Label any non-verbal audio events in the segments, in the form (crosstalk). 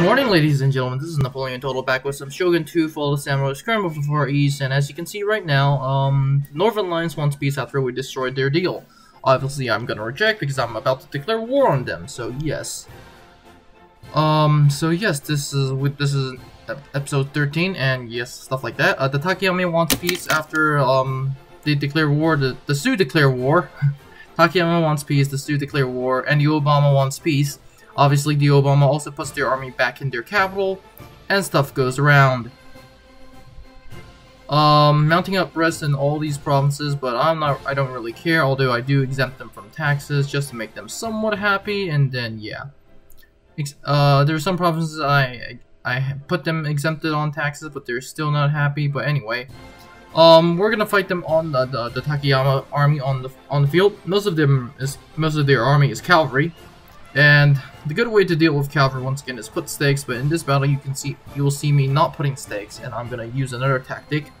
Good morning, ladies and gentlemen. This is Napoleon Total back with some Shogun 2 Fall of Samurai Scramble for Far East, and as you can see right now, um, Northern Alliance wants peace after we destroyed their deal. Obviously, I'm gonna reject because I'm about to declare war on them. So yes. Um. So yes, this is with this is episode 13, and yes, stuff like that. Uh, the Takayama wants peace after um they declare war. The the Sioux declare war. (laughs) Takayama wants peace. The Sioux declare war, and the Obama wants peace. Obviously, the Obama also puts their army back in their capital, and stuff goes around. Um, mounting up rests in all these provinces, but I'm not, I don't really care, although I do exempt them from taxes just to make them somewhat happy, and then, yeah. Ex uh, there are some provinces I, I put them exempted on taxes, but they're still not happy, but anyway. Um, we're gonna fight them on the, the, the Takayama army on the on the field. Most of them is most of their army is cavalry, and the good way to deal with cavalry once again is put stakes. But in this battle, you can see you will see me not putting stakes, and I'm gonna use another tactic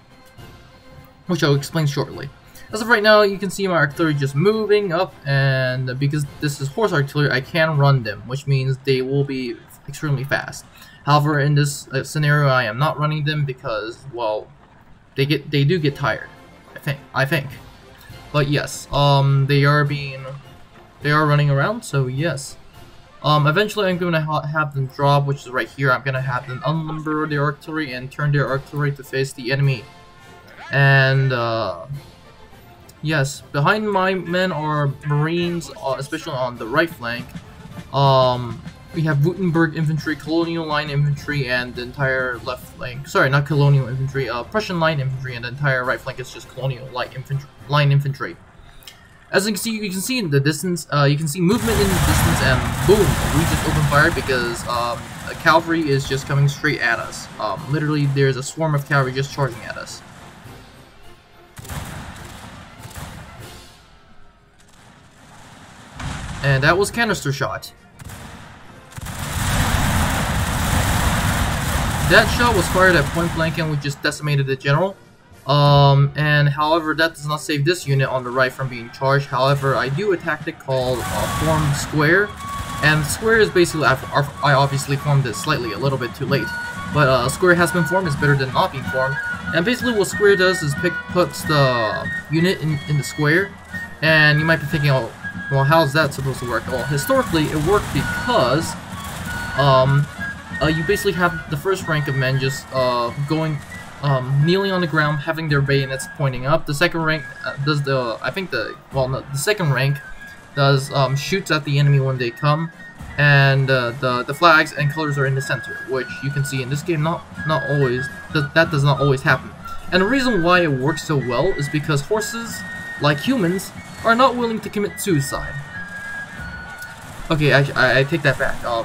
which I'll explain shortly. As of right now, you can see my artillery just moving up, and because this is horse artillery, I can run them, which means they will be extremely fast. However, in this uh, scenario, I am not running them because, well, they get they do get tired. I think I think, but yes, um, they are being they are running around, so yes. Um, eventually I'm to ha have them drop, which is right here. I'm to have them unlimber their artillery and turn their artillery to face the enemy. And, uh, yes, behind my men are Marines, uh, especially on the right flank. Um, we have Württemberg infantry, Colonial Line infantry, and the entire left flank. Sorry, not Colonial infantry, uh, Prussian Line infantry, and the entire right flank is just Colonial infantry, Line infantry. As you can see, you can see in the distance, uh, you can see movement in the distance, and boom, we just open fire because um, cavalry is just coming straight at us. Um, literally, there's a swarm of cavalry just charging at us. And that was canister shot. That shot was fired at point blank and we just decimated the general. Um, and however, that does not save this unit on the right from being charged. However, I do a tactic called uh, form square. And square is basically, I've, I obviously formed it slightly a little bit too late. But uh, square has been formed is better than not being formed. And basically what square does is pick puts the unit in, in the square. And you might be thinking, oh, well, how's that supposed to work? Well, historically, it worked because, um, uh, you basically have the first rank of men just, uh, going, um, kneeling on the ground, having their bayonets pointing up. The second rank uh, does the, I think the, well, no, the second rank does, um, shoots at the enemy when they come. And, uh, the, the flags and colors are in the center, which you can see in this game, not, not always, that, that does not always happen. And the reason why it works so well is because horses, like humans, are not willing to commit suicide. Okay, I, I, I take that back. Um,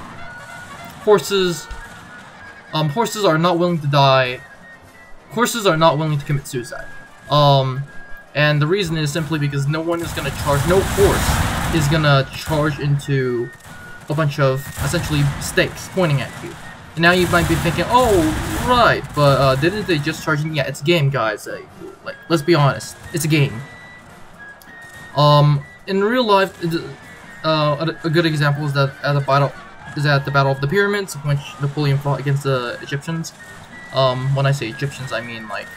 horses, um, horses are not willing to die. Horses are not willing to commit suicide. Um, and the reason is simply because no one is gonna charge. No horse is gonna charge into a bunch of essentially stakes pointing at you. And now you might be thinking, oh, right, but uh, didn't they just charge in? Yeah, it's a game, guys. Like, like, let's be honest, it's a game. Um, in real life, uh, a good example is that at the battle is at the Battle of the Pyramids, which Napoleon fought against the Egyptians. Um, when I say Egyptians, I mean like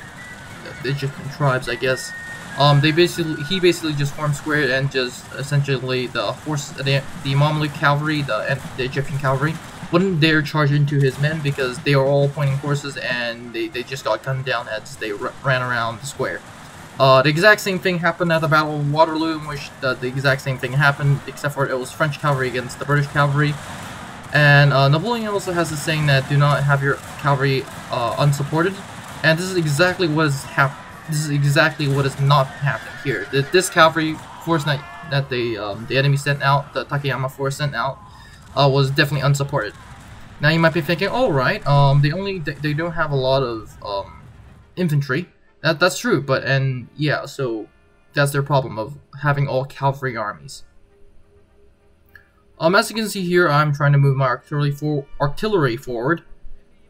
the Egyptian tribes, I guess. Um, they basically he basically just formed square and just essentially the horse, the the Mamluk cavalry, the the Egyptian cavalry wouldn't dare charge into his men because they are all pointing horses and they, they just got gunned down as they ran around the square. Uh, the exact same thing happened at the Battle of Waterloo, in which the, the, exact same thing happened, except for it was French cavalry against the British cavalry. And uh, Napoleon also has this saying that do not have your cavalry uh, unsupported, and this is exactly what is hap This is exactly what is not happening here. The, this cavalry force that that the um, the enemy sent out, the Takayama force sent out, uh, was definitely unsupported. Now you might be thinking, all right, um, they only they, they don't have a lot of um, infantry. That that's true, but and yeah, so that's their problem of having all cavalry armies. Um, as you can see here, I'm trying to move my artillery for artillery forward,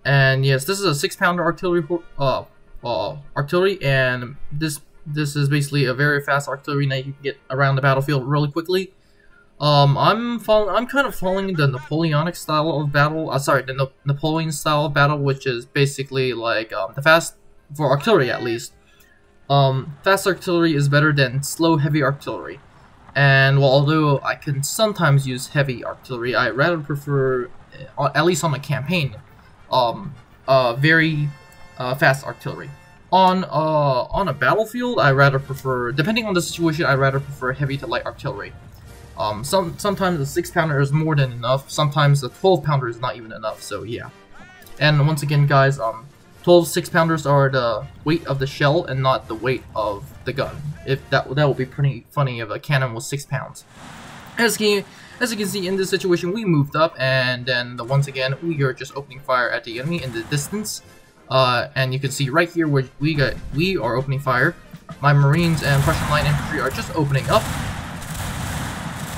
and yes, this is a six-pounder artillery uh, uh, artillery, and this this is basically a very fast artillery that you can get around the battlefield really quickly. Um, I'm following. I'm kind of following the Napoleonic style of battle. Uh, sorry, the Napoleon style of battle, which is basically like um, the fast for artillery at least. Um, fast artillery is better than slow heavy artillery. And well, although I can sometimes use heavy artillery, I rather prefer, uh, at least on a campaign, um, uh, very uh, fast artillery. On uh, on a battlefield, I rather prefer, depending on the situation, I rather prefer heavy to light artillery. Um, some sometimes the six pounder is more than enough. Sometimes the twelve pounder is not even enough. So yeah. And once again, guys, um, 12 six pounders are the weight of the shell and not the weight of the gun. If that that would be pretty funny if a cannon was six pounds. As you, as you can see in this situation, we moved up, and then the, once again we are just opening fire at the enemy in the distance. Uh, and you can see right here where we got we are opening fire. My Marines and Prussian Line Infantry are just opening up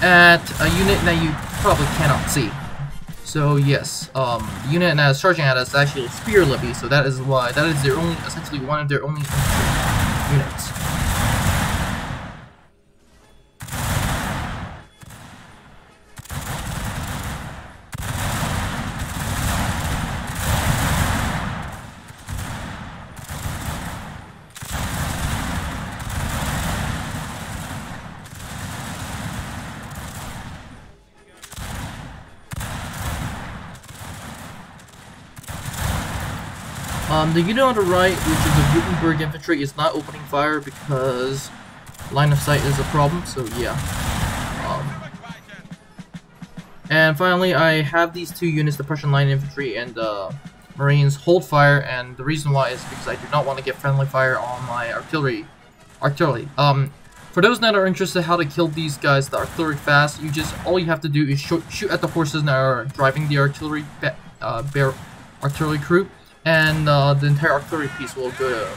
at a unit that you probably cannot see. So yes, um, the unit that is charging at us is actually a spear levy, so that is why that is their only essentially one of their only units. Um, the unit on the right, which is the Württemberg infantry, is not opening fire because line of sight is a problem, so yeah. Um, and finally, I have these two units, the Prussian Line Infantry and the Marines, hold fire, and the reason why is because I do not want to get friendly fire on my artillery. Artillery. Um, for those that are interested how to kill these guys, the artillery fast, you just, all you have to do is shoot, shoot at the horses that are driving the artillery, uh, bear, artillery crew and uh, the entire artillery piece will go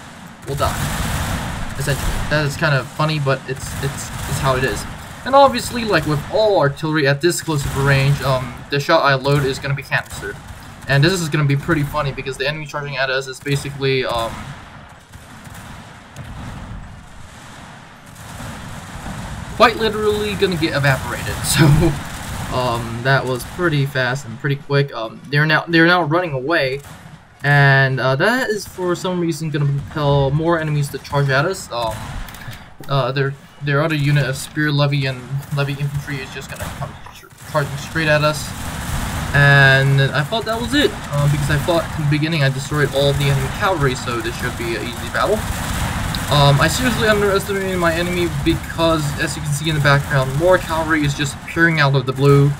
will die. Essentially, that is kind of funny, but it's it's it's how it is. And obviously, like with all artillery at this close of a range, um, the shot I load is going to be canistered. And this is going to be pretty funny because the enemy charging at us is basically um, quite literally to get evaporated. (laughs) So um, that was pretty fast and pretty quick. Um, they're now they're now running away and uh, that is for some reason going to propel more enemies to charge at us. Um, uh, their their other unit of spear levy and levy infantry is just going to come charging straight at us. And I thought that was it, uh, because I thought in the beginning I destroyed all the enemy cavalry, so this should be an easy battle. Um, I seriously underestimated my enemy because, as you can see in the background, more cavalry is just appearing out of the blue,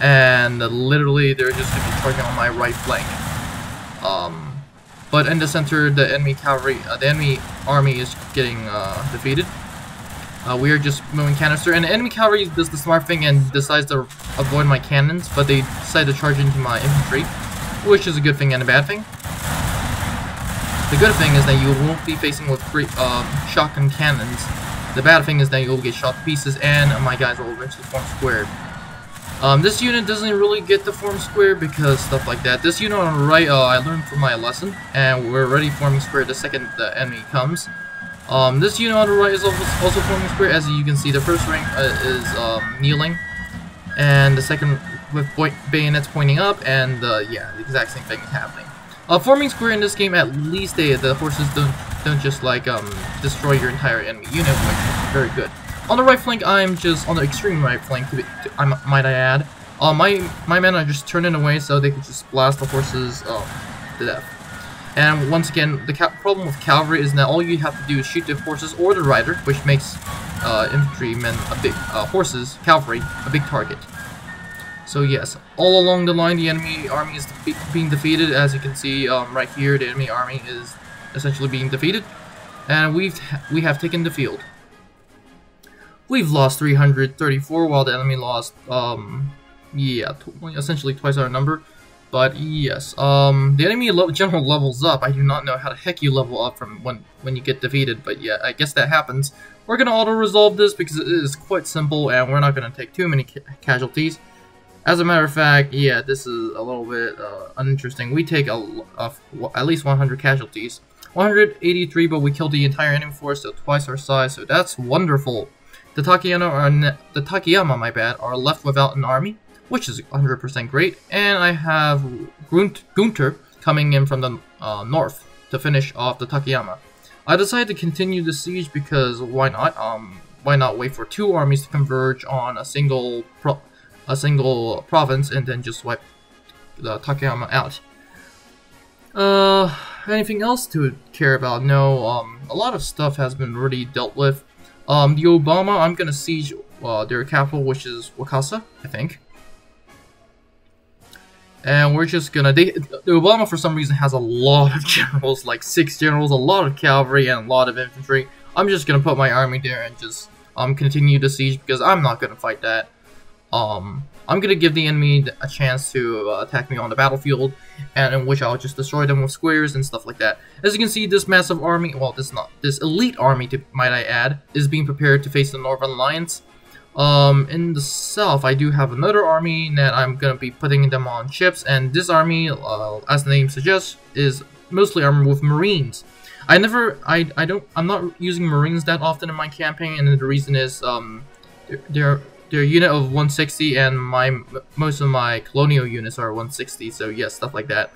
and literally they're just going to be charging on my right flank. Um, but in the center, the enemy cavalry, uh, the enemy army is getting uh, defeated. Uh, we are just moving canister, and the enemy cavalry does the smart thing and decides to avoid my cannons, but they decide to charge into my infantry, which is a good thing and a bad thing. The good thing is that you won't be facing with great um, shotgun cannons. The bad thing is that you'll get shot to pieces, and my guys will eventually form squared. Um, this unit doesn't really get the form square because stuff like that. This unit on the right, uh, I learned from my lesson, and we're already forming square the second the enemy comes. Um, this unit on the right is also forming square, as you can see. The first rank uh, is um, kneeling, and the second with bayonets pointing up, and uh, yeah, the exact same thing is happening. Uh, forming square in this game, at least they, the horses don't don't just like um destroy your entire enemy unit, which is very good. On the right flank, I'm just on the extreme right flank, I might I add. Uh, my my men are just turning away so they can just blast the horses um, to death. And once again, the problem with cavalry is that all you have to do is shoot the horses or the rider, which makes uh, infantrymen a big uh, horses cavalry a big target. So yes, all along the line, the enemy army is being defeated. As you can see um, right here, the enemy army is essentially being defeated, and we've we have taken the field. We've lost 334 while the enemy lost, um, yeah, essentially twice our number. But yes, um, the enemy general levels up. I do not know how the heck you level up from when, when you get defeated, but yeah, I guess that happens. We're going to auto-resolve this because it is quite simple and we're not going to take too many ca casualties. As a matter of fact, yeah, this is a little bit uh, uninteresting. We take a, a, at least 100 casualties. 183, but we killed the entire enemy force, so twice our size, so that's wonderful. The Takayama are the Takayama, my bad, are left without an army, which is 100% great, and I have Gunter coming in from the uh, north to finish off the Takayama. I decided to continue the siege because why not? Um, why not wait for two armies to converge on a single a single province and then just wipe the Takayama out? Uh, anything else to care about? No, um, a lot of stuff has been already dealt with. Um, the Obama, I'm gonna siege uh, their capital, which is Wakasa, I think. And we're just gonna, they, the Obama for some reason has a lot of (laughs) generals, like six generals, a lot of cavalry, and a lot of infantry. I'm just gonna put my army there and just um continue the siege because I'm not gonna fight that. Um, I'm gonna give the enemy a chance to uh, attack me on the battlefield, and in which I'll just destroy them with squares and stuff like that. As you can see, this massive army, well, this not this elite army, to, might I add, is being prepared to face the Northern Alliance. Um, in the south, I do have another army that I'm gonna be putting them on ships, and this army, uh, as the name suggests, is mostly armed with Marines. I never, I, I don't, I'm not using Marines that often in my campaign, and the reason is, um, they're they're unit of 160 and my most of my colonial units are 160 so yes stuff like that.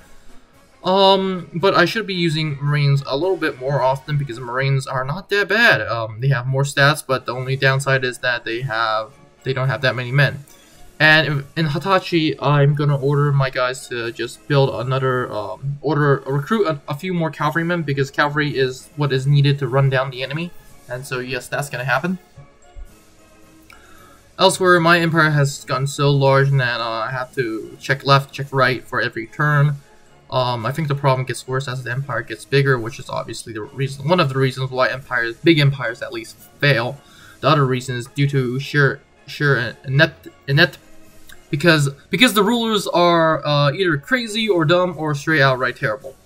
Um but I should be using marines a little bit more often because marines are not that bad. Um they have more stats but the only downside is that they have they don't have that many men. And in Hitachi I'm gonna order my guys to just build another um order recruit a, a few more cavalrymen because cavalry is what is needed to run down the enemy. And so yes that's gonna happen Elsewhere, my empire has gotten so large that uh, I have to check left, check right for every turn. Um, I think the problem gets worse as the empire gets bigger, which is obviously the reason, one of the reasons why empires, big empires at least, fail. The other reason is due to sheer, sheer inept, inept because because the rulers are uh, either crazy or dumb or straight outright terrible.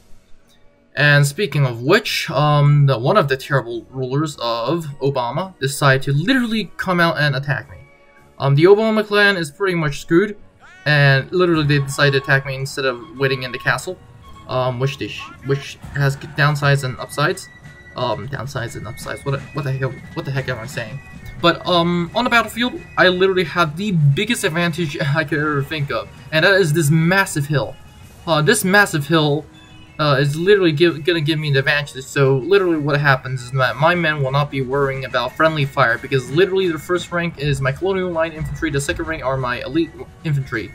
And speaking of which, um, the, one of the terrible rulers of Obama decided to literally come out and attack me. Um, the Obama clan is pretty much screwed, and literally they decided to attack me instead of waiting in the castle, um, which they which has downsides and upsides. Um, downsides and upsides. What what the heck what the heck am I saying? But um, on the battlefield, I literally have the biggest advantage (laughs) I could ever think of, and that is this massive hill. Uh, this massive hill uh, is literally gonna give me the advantage. So literally what happens is that my men will not be worrying about friendly fire because literally the first rank is my colonial line infantry, the second rank are my elite infantry.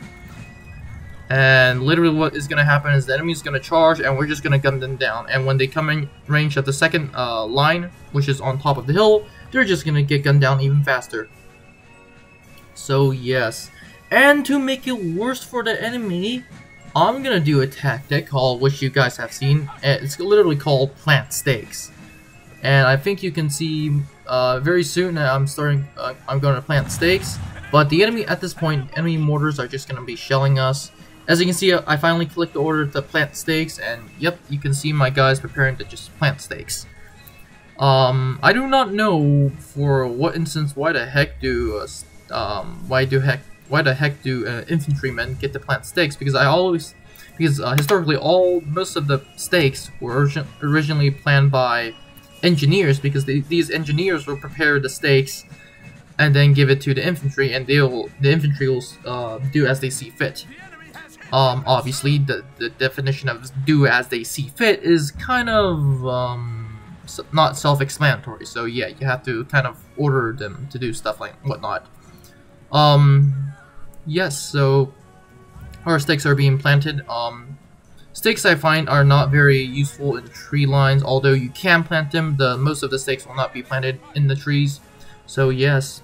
And literally what is gonna happen is the enemy is gonna charge and we're just gonna gun them down. And when they come in range of the second uh, line, which is on top of the hill, they're just gonna get gunned down even faster. So yes. And to make it worse for the enemy, I'm gonna do a tactic called, which you guys have seen. It's literally called plant stakes, and I think you can see uh, very soon that I'm starting. Uh, I'm going to plant stakes, but the enemy at this point, enemy mortars are just gonna be shelling us. As you can see, I finally clicked the order to plant stakes, and yep, you can see my guys preparing to just plant stakes. Um, I do not know for what instance why the heck do uh, um why do heck why the heck do uh, infantrymen get to plant stakes? Because I always, because uh, historically all, most of the stakes were originally planned by engineers because they, these engineers will prepare the stakes and then give it to the infantry and they'll, the infantry will uh, do as they see fit. Um, obviously, the, the definition of do as they see fit is kind of, um, not self-explanatory, so yeah, you have to kind of order them to do stuff like whatnot. Um, yes, so our stakes are being planted. Um, stakes I find are not very useful in tree lines, although you can plant them. The most of the stakes will not be planted in the trees. So yes.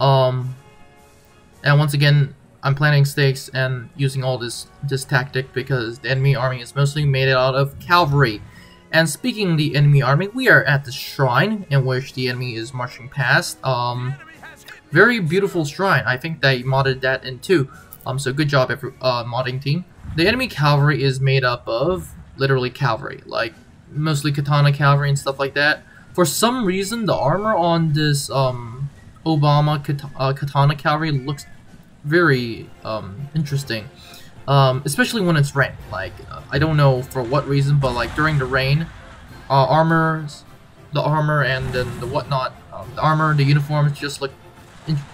Um, and once again, I'm planting stakes and using all this this tactic because the enemy army is mostly made out of cavalry. And speaking the enemy army, we are at the shrine in which the enemy is marching past. Um, very beautiful shrine. I think they modded that in too. Um, so good job, every, uh, modding team. The enemy cavalry is made up of literally cavalry, like mostly katana cavalry and stuff like that. For some reason, the armor on this um, Obama uh, katana cavalry looks very um, interesting. Um, especially when it's rain. Like, uh, I don't know for what reason, but like during the rain, uh, armors, the armor and then the whatnot. Um, the armor, the uniforms just look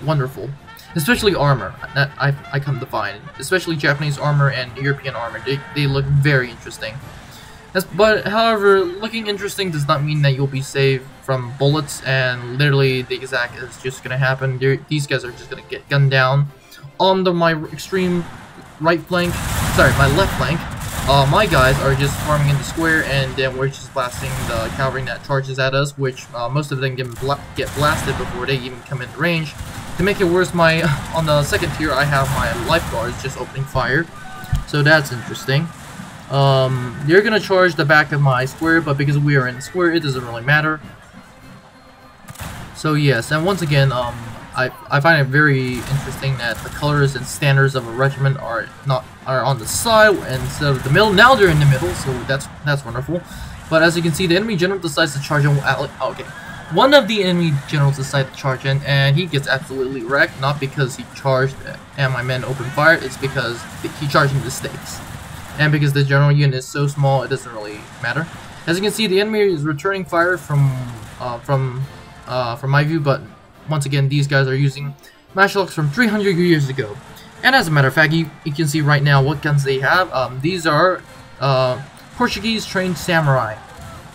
wonderful. Especially armor, that I, I come to find. Especially Japanese armor and European armor, they, they look very interesting. As, but, however, looking interesting does not mean that you'll be saved from bullets, and literally the exact is just gonna happen. They're, these guys are just gonna get gunned down. On the my extreme right flank, sorry, my left flank, uh, my guys are just farming in the square, and then we're just blasting the cavalry that charges at us, which uh, most of them get, bla get blasted before they even come into range. To make it worse, my (laughs) on the second tier, I have my lifeguards just opening fire, so that's interesting. Um, you're gonna charge the back of my square, but because we are in the square, it doesn't really matter. So yes, and once again, um, I, I find it very interesting that the colors and standards of a regiment are not are on the side instead of the middle. Now they're in the middle, so that's that's wonderful. But as you can see, the enemy general decides to charge in. Okay, one of the enemy generals decides to charge in, and he gets absolutely wrecked. Not because he charged and my men opened fire, it's because he charged into stakes. And because the general unit is so small, it doesn't really matter. As you can see, the enemy is returning fire from uh, from uh, from my view, but once again, these guys are using matchlocks from 300 years ago. And as a matter of fact, you, you can see right now what guns they have. Um, these are uh, Portuguese trained samurai.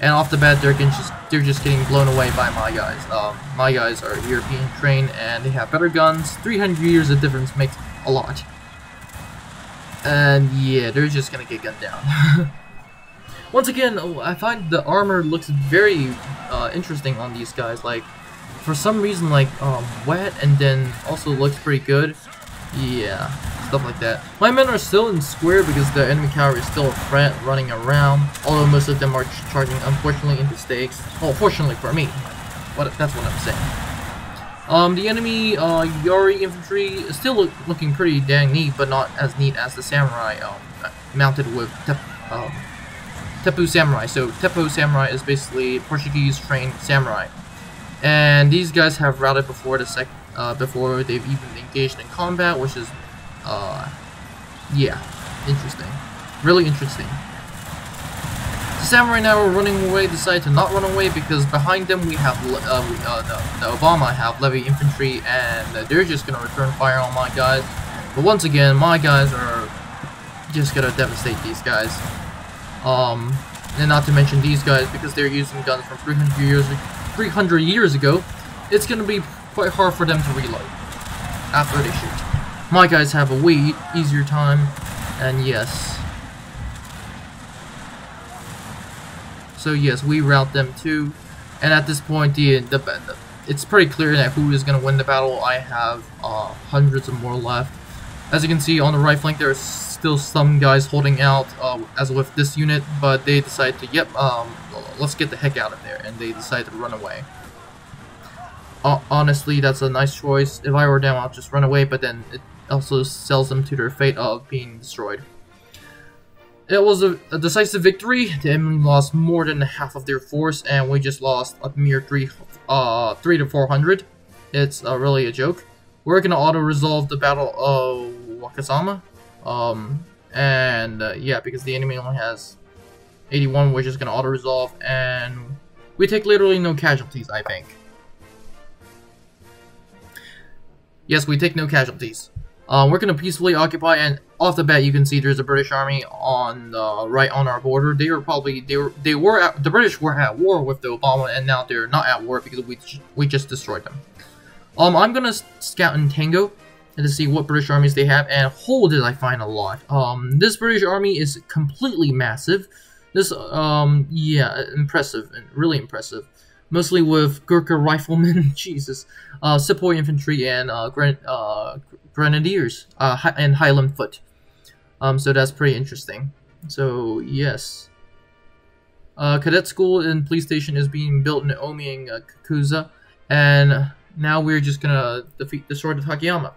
And off the bat, they're just they're just getting blown away by my guys. Um, my guys are European trained and they have better guns. 300 years of difference makes a lot. And yeah, they're just gonna get gunned down. (laughs) Once again, oh, I find the armor looks very uh, interesting on these guys. Like, for some reason, like, um, wet and then also looks pretty good. Yeah, stuff like that. My men are still in square because the enemy cavalry is still a threat running around, although most of them are charging, unfortunately, into stakes. Oh, fortunately for me. What, that's what I'm saying. Um, the enemy uh, Yari infantry is still look, looking pretty dang neat, but not as neat as the samurai um, mounted with tep, um, Tepu samurai. So Tepu samurai is basically Portuguese trained samurai, and these guys have routed before the sec uh, before they've even engaged in combat, which is uh, yeah, interesting, really interesting. The samurai now are running away decide to not run away because behind them we have uh, we, uh, the, the, Obama have levy infantry and they're just gonna return fire on my guys. But once again, my guys are just gonna devastate these guys. Um, and not to mention these guys because they're using guns from 300 years 300 years ago. It's gonna be quite hard for them to reload after they shoot. My guys have a way easier time, and yes, So yes, we route them too. And at this point, the, the, the it's pretty clear that who is going to win the battle. I have uh, hundreds of more left. As you can see on the right flank, there are still some guys holding out, uh, as with this unit, but they decide to, yep, um, let's get the heck out of there, and they decide to run away. Uh, honestly, that's a nice choice. If I were them, I'll just run away, but then it also sells them to their fate of being destroyed. It was a, a, decisive victory. The enemy lost more than half of their force, and we just lost a mere three, uh, three to four hundred. It's uh, really a joke. We're gonna auto-resolve the Battle of Wakasama, um, and uh, yeah, because the enemy only has 81, we're just gonna auto-resolve, and we take literally no casualties, I think. Yes, we take no casualties. Um, we're gonna peacefully occupy, and off the bat, you can see there's a British army on the right on our border. They were probably they were they were at, the British were at war with the Obama, and now they're not at war because we we just destroyed them. Um, I'm gonna scout in Tango to see what British armies they have, and hold did I find a lot. Um, this British army is completely massive. This um yeah, impressive and really impressive mostly with Gurkha riflemen, (laughs) Jesus, uh, Sepoy infantry, and uh, gran uh, grenadiers, uh, and Highland foot. Um, so that's pretty interesting. So yes, uh, cadet school and police station is being built in Omi and uh, Kakuza, and now we're just gonna defeat destroy the Takayama.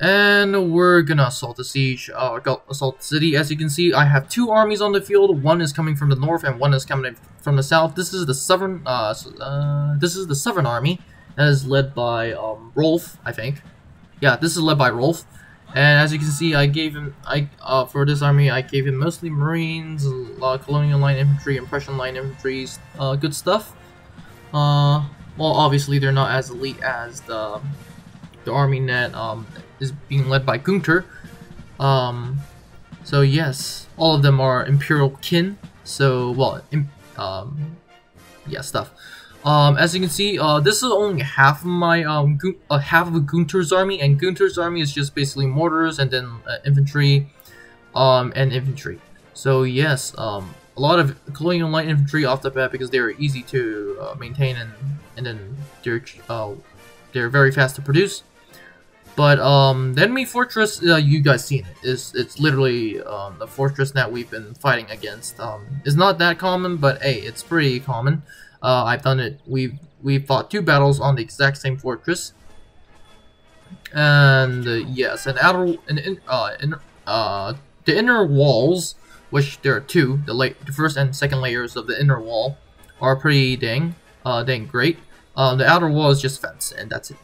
And we're gonna assault the siege, uh, assault the city. As you can see, I have two armies on the field. One is coming from the north, and one is coming from the south. This is the southern, uh, uh this is the southern army that is led by um, Rolf, I think. Yeah, this is led by Rolf. And as you can see, I gave him, I uh, for this army, I gave him mostly Marines, uh, Colonial Line Infantry, Impression Line Infantry, uh, good stuff. Uh, well, obviously they're not as elite as the the army that um, is being led by Gunter. Um, so yes, all of them are Imperial kin. So well, um, yeah, stuff. Um, as you can see, uh, this is only half of my um, uh, half of Gunter's army, and Gunter's army is just basically mortars and then uh, infantry, um, and infantry. So yes, um, a lot of colonial light infantry off the bat because they're easy to uh, maintain and and then they're uh, they're very fast to produce. But um, the enemy fortress, uh, you guys seen it. Is it's literally um, the fortress that we've been fighting against. Um, it's not that common, but hey, it's pretty common. Uh, I've done it. We've we fought two battles on the exact same fortress. And uh, yes, an outer, an in, uh, in, uh, the inner walls, which there are two, the like the first and second layers of the inner wall, are pretty dang, uh, dang great. Uh, the outer wall is just fence, and that's it.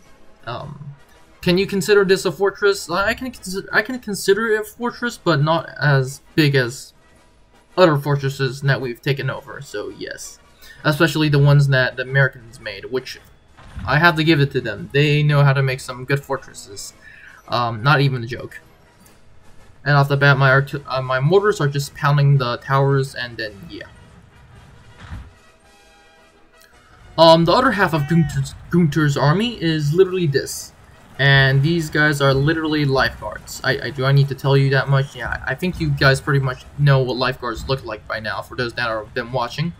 Um, can you consider this a fortress? I can consider I can consider it a fortress, but not as big as other fortresses that we've taken over. So yes, especially the ones that the Americans made, which I have to give it to them. They know how to make some good fortresses. Um, not even a joke. And off the bat, my uh, my mortars are just pounding the towers, and then yeah. Um, the other half of Gunter's, army is literally this. And these guys are literally lifeguards. I, I, do I need to tell you that much? Yeah, I think you guys pretty much know what lifeguards look like by now, for those that have been watching.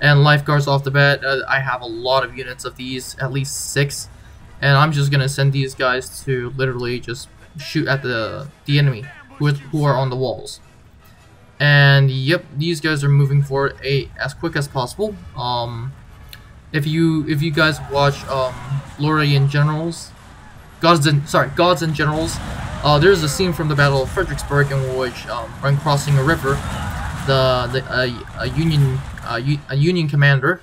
And lifeguards off the bat, uh, I have a lot of units of these, at least six. And I'm just gonna send these guys to literally just shoot at the the enemy who, who are on the walls. And yep, these guys are moving forward a as quick as possible. Um, if you if you guys watch um, Lorien Generals, Gods and sorry, Gods and Generals. Uh, there's a scene from the Battle of Fredericksburg in which, um, when crossing a river, the the uh, a Union uh, a Union commander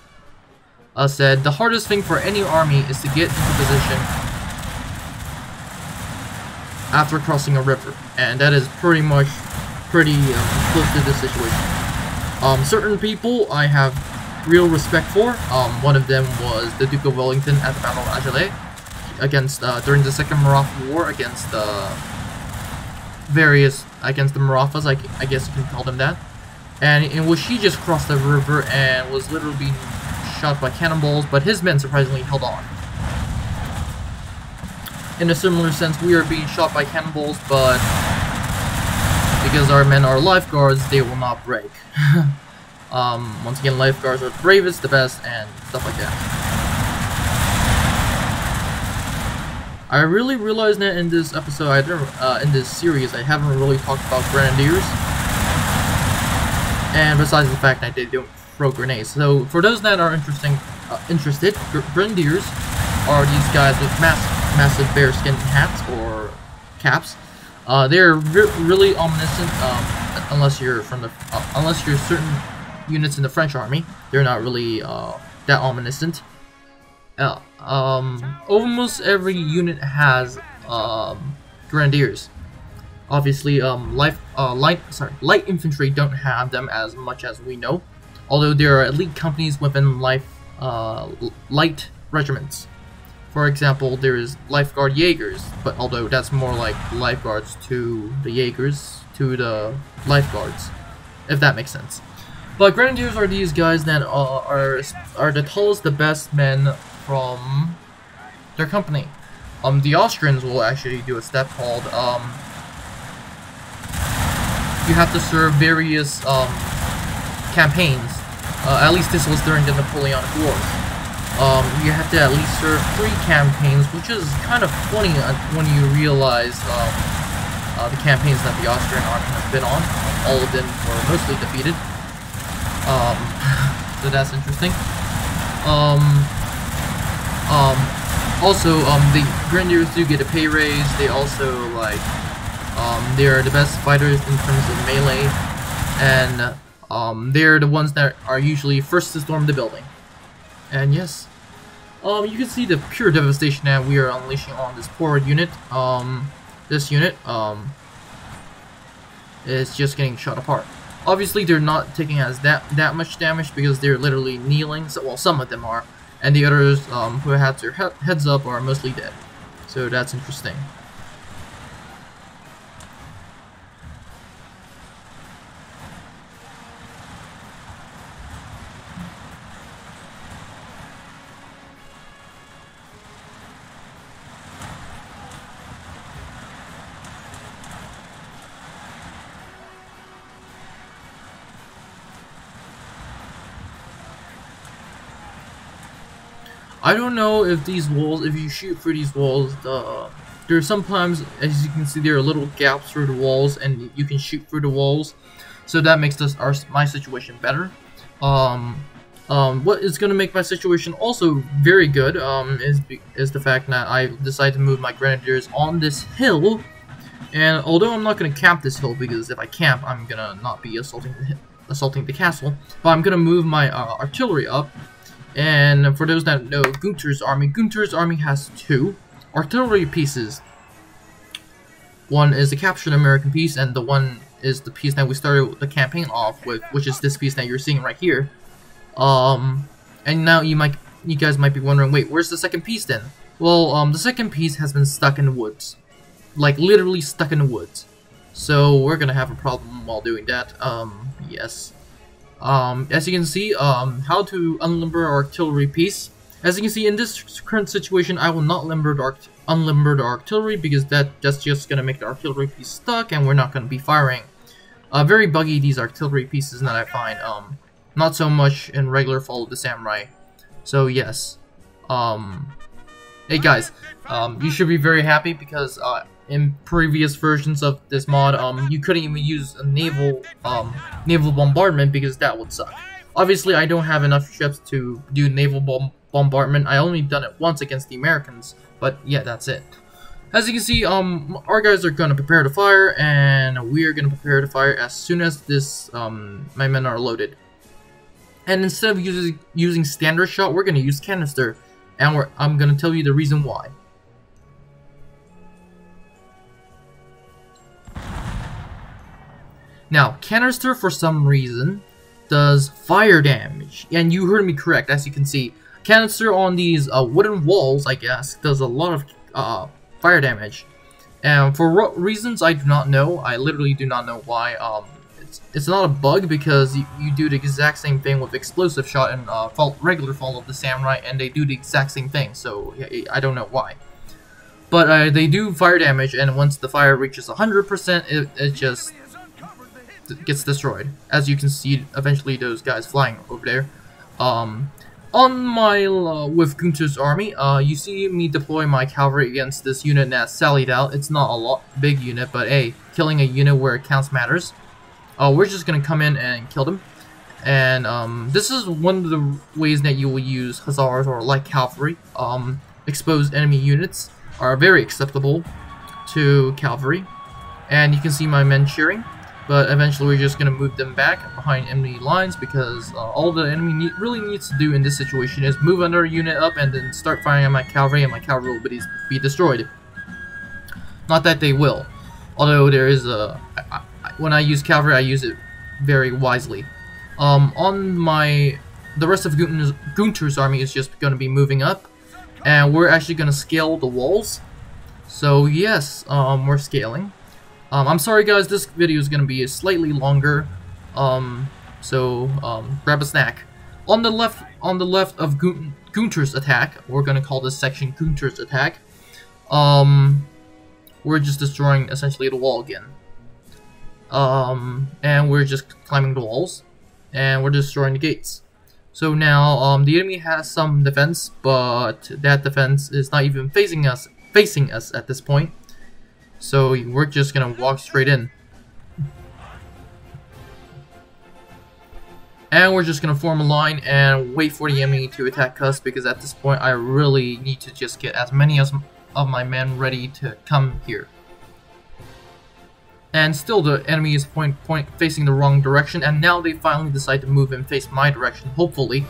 uh, said the hardest thing for any army is to get into position after crossing a river, and that is pretty much pretty um, close to this situation. Um, certain people I have real respect for. Um, one of them was the Duke of Wellington at the Battle of Argelès against uh, during the Second Maratha War against the uh, various against the Marathas, I, I guess you can call them that. And in which he just crossed the river and was literally being shot by cannonballs, but his men surprisingly held on. In a similar sense, we are being shot by cannonballs, but because our men are lifeguards, they will not break. (laughs) um, once again, lifeguards are the bravest, the best, and stuff like that. I really realized that in this episode, I didn't, uh, in this series, I haven't really talked about grenadiers. And besides the fact that they don't throw grenades. So, for those that are interesting, uh, interested, grenadiers are these guys with mass, massive bearskin hats or caps. Uh, they're re really omniscient, um, unless you're from the, uh, unless you're certain units in the French army. They're not really uh, that omniscient. Uh, um, almost every unit has um, grenadiers. Obviously, um, life, uh, light, sorry, light infantry don't have them as much as we know. Although there are elite companies within life, uh, light regiments. For example, there is lifeguard Jaegers, but although that's more like lifeguards to the Jaegers to the lifeguards, if that makes sense. But grenadiers are these guys that uh, are are the tallest, the best men from their company. Um, the Austrians will actually do a step called, um, you have to serve various, um, campaigns. Uh, at least this was during the Napoleonic Wars. Um, you have to at least serve three campaigns, which is kind of funny uh, when you realize, um, uh, the campaigns that the Austrian army has been on. All of them were mostly defeated. Um, (laughs) so that's interesting. Um, um, also, um, the Grenadiers do get a pay raise. They also, like, um, they're the best fighters in terms of melee. And, um, they're the ones that are usually first to storm the building. And yes, um, you can see the pure devastation that we are unleashing on this poor unit. Um, this unit um, is just getting shot apart. Obviously, they're not taking as that that much damage because they're literally kneeling. So, well, some of them are, and the others um, who had their he heads up are mostly dead. So that's interesting. I don't know if these walls, if you shoot through these walls, the there are sometimes, as you can see, there are little gaps through the walls, and you can shoot through the walls, so that makes this our my situation better. Um, um, what is going to make my situation also very good um, is is the fact that I decided to move my grenadiers on this hill, and although I'm not going to camp this hill because if I camp, I'm gonna not be assaulting the, assaulting the castle, but I'm gonna move my uh, artillery up and for those that know Gunther's army, Gunther's army has two artillery pieces. One is the captured American piece, and the one is the piece that we started the campaign off with, which is this piece that you're seeing right here. Um, and now you might, you guys might be wondering, wait, where's the second piece then? Well, um, the second piece has been stuck in the woods, like literally stuck in the woods. So we're gonna have a problem while doing that. Um, yes. Um, as you can see, um, how to unlimber our artillery piece. As you can see, in this current situation, I will not limber the unlimber the artillery because that that's just gonna make the artillery piece stuck, and we're not gonna be firing. Uh, very buggy these artillery pieces that I find. Um, not so much in regular Fall of the Samurai. So yes. Um, hey guys, um, you should be very happy because uh, in previous versions of this mod, um, you couldn't even use a naval, um, naval bombardment because that would suck. Obviously, I don't have enough ships to do naval bom bombardment. I only done it once against the Americans, but yeah, that's it. As you can see, um, our guys are gonna prepare to fire, and we are gonna prepare to fire as soon as this, um, my men are loaded. And instead of using using standard shot, we're gonna use canister, and I'm gonna tell you the reason why. Now, canister for some reason does fire damage, and you heard me correct, as you can see. Canister on these uh, wooden walls, I guess, does a lot of uh, fire damage. And for reasons I do not know, I literally do not know why, um, it's, it's not a bug because you, you do the exact same thing with explosive shot and uh, fall, regular fall of the samurai, and they do the exact same thing, so I don't know why. But uh, they do fire damage, and once the fire reaches 100%, it, it just gets destroyed. As you can see, eventually those guys flying over there. Um, on my, uh, with Gunther's army, uh, you see me deploy my cavalry against this unit that sallied out. It's not a lot, big unit, but hey, killing a unit where it counts matters. Uh, we're just gonna come in and kill them. And, um, this is one of the ways that you will use Hussars or light cavalry. Um, exposed enemy units are very acceptable to cavalry. And you can see my men cheering but eventually we're just going to move them back behind enemy lines because uh, all the enemy really needs to do in this situation is move another unit up and then start firing at my cavalry and my cavalry will be, be destroyed. Not that they will, although there is a... I, I, when I use cavalry I use it very wisely. Um, on my... The rest of Gunter's, Gunther's army is just going to be moving up and we're actually going to scale the walls. So yes, um, we're scaling. Um, I'm sorry guys, this video is going to be slightly longer, um, so um, grab a snack. On the left, on the left of Gun Gunther's attack, we're going to call this section Gunter's attack. Um, we're just destroying essentially the wall again. Um, and we're just climbing the walls, and we're destroying the gates. So now, um, the enemy has some defense, but that defense is not even facing us, facing us at this point. So we're just gonna walk straight in. And we're just gonna form a line and wait for the enemy to attack us because at this point I really need to just get as many as of my men ready to come here. And still the enemy is point point facing the wrong direction and now they finally decide to move and face my direction, hopefully.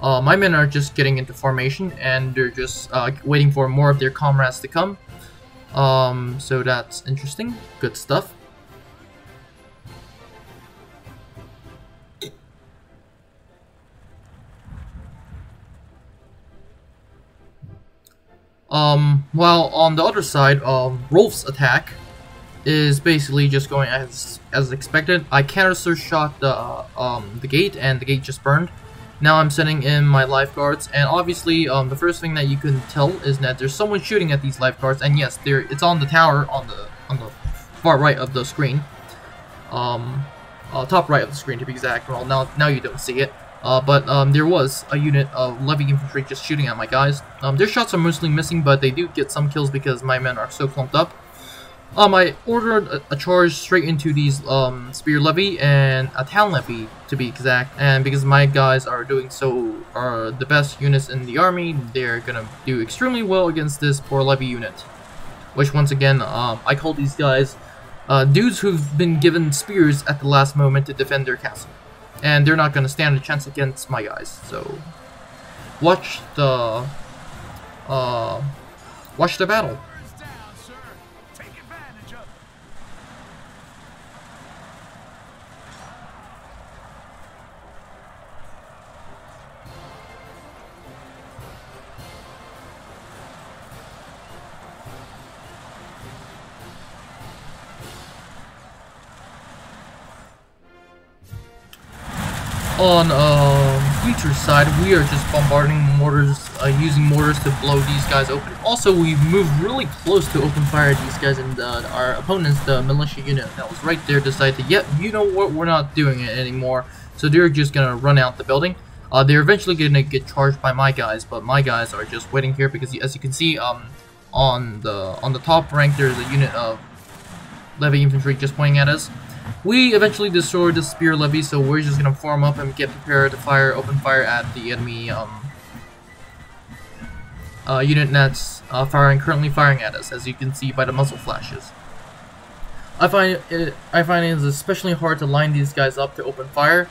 Uh, my men are just getting into formation and they're just uh, waiting for more of their comrades to come. Um, so that's interesting. Good stuff. Um, while on the other side, um, Rolf's attack is basically just going as as expected. I canister shot the uh, um the gate, and the gate just burned. Now I'm sending in my lifeguards, and obviously, um, the first thing that you can tell is that there's someone shooting at these lifeguards, and yes, there it's on the tower on the on the far right of the screen, um, uh, top right of the screen to be exact. Well, now now you don't see it. Uh, but um, there was a unit of levy infantry just shooting at my guys. Um, their shots are mostly missing, but they do get some kills because my men are so clumped up. Um, I ordered a, a charge straight into these um, spear levy and a town levy to be exact, and because my guys are doing so are the best units in the army, they're gonna do extremely well against this poor levy unit. Which once again, um, I call these guys uh, dudes who've been given spears at the last moment to defend their castle and they're not to stand a chance against my guys. So, watch the, uh, watch the battle. On uh, side, we are just bombarding mortars, uh, using mortars to blow these guys open. Also, we've moved really close to open fire at these guys, and uh, our opponents, the militia unit that was right there, decided, yep, you know what, we're not doing it anymore. So they're just gonna run out the building. Uh, they're eventually gonna get charged by my guys, but my guys are just waiting here because, as you can see, um, on the on the top rank, there's a unit of levy infantry just pointing at us. We eventually destroyed the spear levy, so we're just gonna form up and get prepared to fire open fire at the enemy um, uh, unit that's uh, firing currently firing at us, as you can see by the muzzle flashes. I find it I find it is especially hard to line these guys up to open fire.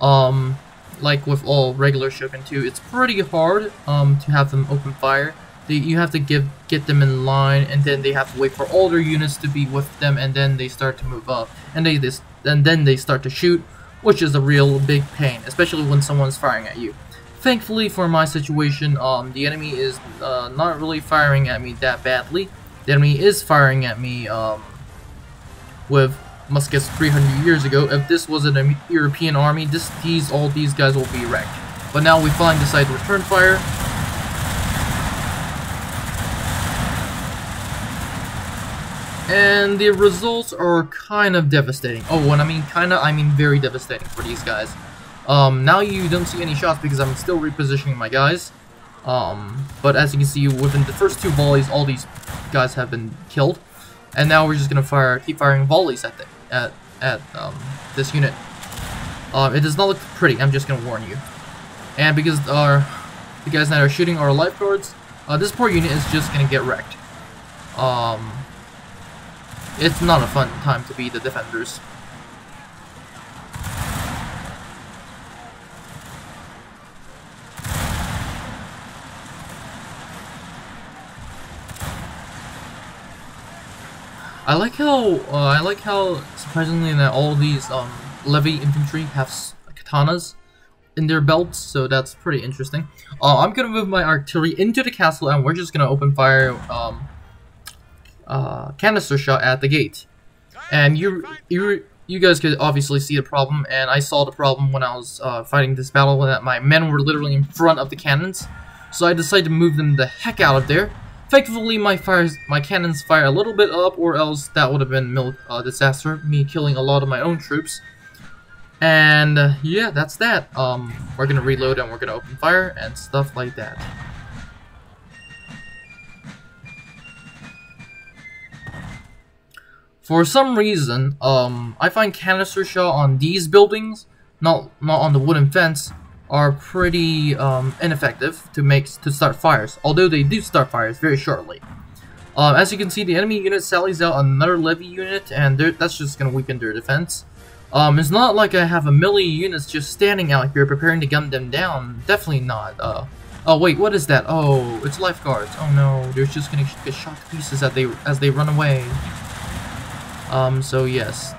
Um, like with all regular Shogun 2, it's pretty hard um, to have them open fire they, you have to give get them in line and then they have to wait for all their units to be with them and then they start to move up. And they this and then they start to shoot which is a real big pain especially when someone's firing at you. Thankfully for my situation um the enemy is uh, not really firing at me that badly. The enemy is firing at me um with muskets 300 years ago. If this was an European army this these all these guys will be wrecked. But now we finally decide to return fire And the results are kind of devastating. Oh, when I mean kinda, I mean very devastating for these guys. Um, now you don't see any shots because I'm still repositioning my guys. Um, but as you can see, within the first two volleys, all these guys have been killed. And now we're just gonna fire, keep firing volleys at the, at at um, this unit. Um, it does not look pretty. I'm just gonna warn you. And because our the guys that are shooting are lifeguards, uh, this poor unit is just gonna get wrecked. Um, it's not a fun time to be the defenders. I like how uh, I like how surprisingly that all these um, levy infantry have katanas in their belts, so that's pretty interesting. Uh, I'm gonna move my artillery into the castle, and we're just gonna open fire um, uh, canister shot at the gate. And you, you, you guys could obviously see the problem, and I saw the problem when I was uh, fighting this battle, that my men were literally in front of the cannons. So I decided to move them the heck out of there. Effectively, my fires, my cannons fire a little bit up, or else that would have been a uh, disaster, me killing a lot of my own troops. And uh, yeah, that's that. Um, we're gonna reload and we're gonna open fire and stuff like that. For some reason, um, I find canister shot on these buildings, not not on the wooden fence, are pretty um, ineffective to make to start fires. Although they do start fires very shortly. Um, as you can see, the enemy unit sallies out another levy unit, and that's just gonna weaken their defense. Um, it's not like I have a million units just standing out here preparing to gun them down. Definitely not. Uh, Oh wait, what is that? Oh, it's lifeguards. Oh no, they're just gonna get shot to pieces as they as they run away. Um, so yes.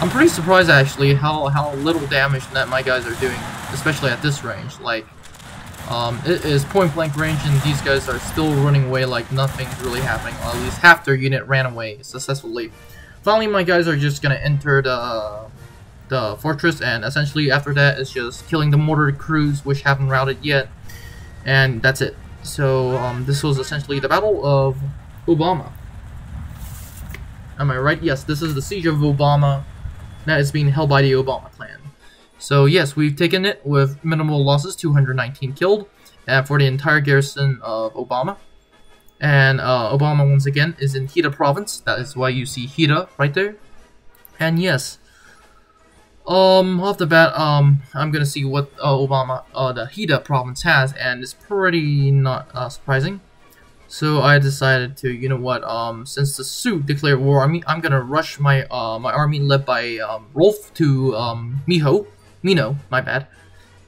I'm pretty surprised actually how how little damage that my guys are doing, especially at this range. Like, um, it is point blank range and these guys are still running away like nothing's really happening. Or at least half their unit ran away successfully. Finally, my guys are just gonna enter the the fortress, and essentially after that, it's just killing the mortar crews, which haven't routed yet, and that's it. So um, this was essentially the Battle of Obama. Am I right? Yes, this is the Siege of Obama that is being held by the Obama clan. So yes, we've taken it with minimal losses, 219 killed, and for the entire garrison of Obama. And uh, Obama, once again, is in Hida province. That is why you see Hida right there. And yes, um, off the bat, um, I'm gonna see what uh, Obama, uh, the Hida province has, and it's pretty not uh, surprising. So I decided to, you know what, um, since the suit declared war on me, I'm gonna rush my, uh, my army led by, um, Rolf to, um, Miho, Mino, my bad,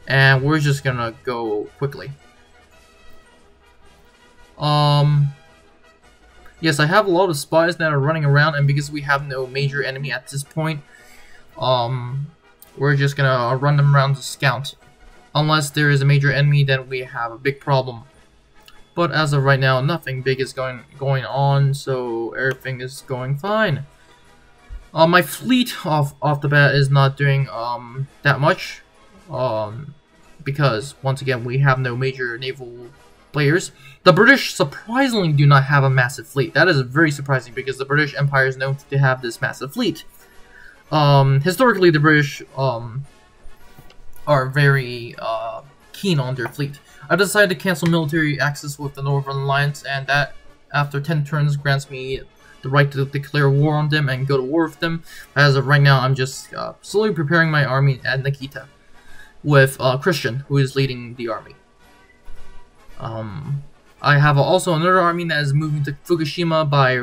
and we're just gonna go quickly. Um, yes, I have a lot of spies that are running around, and because we have no major enemy at this point, um, we're just gonna run them around to scout. Unless there is a major enemy, then we have a big problem. But as of right now, nothing big is going going on, so everything is going fine. Uh, my fleet off off the bat is not doing um that much, um, because once again we have no major naval players. The British surprisingly do not have a massive fleet. That is very surprising because the British Empire is known to have this massive fleet. Um, historically, the British um, are very uh, keen on their fleet. I decided to cancel military access with the Northern Alliance, and that, after 10 turns, grants me the right to declare war on them and go to war with them. As of right now, I'm just uh, slowly preparing my army at Nikita, with uh, Christian, who is leading the army. Um, I have also another army that is moving to Fukushima by,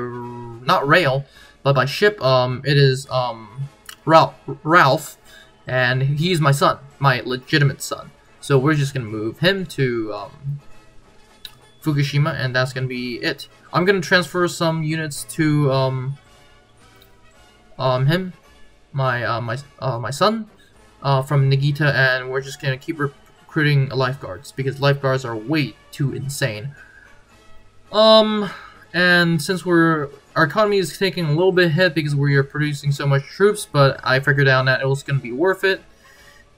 not rail, but by ship. Um, it is um, Ralph, Ralph, and he's my son, my legitimate son. So we're just gonna move him to um, Fukushima, and that's gonna be it. I'm gonna transfer some units to um, um, him, my uh, my uh, my son, uh, from Nagita, and we're just gonna keep recruiting lifeguards because lifeguards are way too insane. Um, and since we're our economy is taking a little bit hit because we are producing so much troops, but I figured out that it was going to be worth it.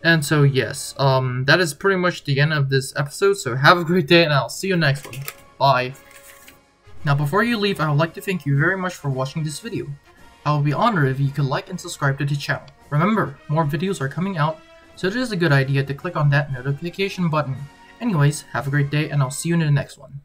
And so yes, um, that is pretty much the end of this episode, so have a great day and I'll see you next one. Bye. Now before you leave, I would like to thank you very much for watching this video. I will be honored if you could like and subscribe to the channel. Remember, more videos are coming out, so it is a good idea to click on that notification button. Anyways, have a great day and I'll see you in the next one.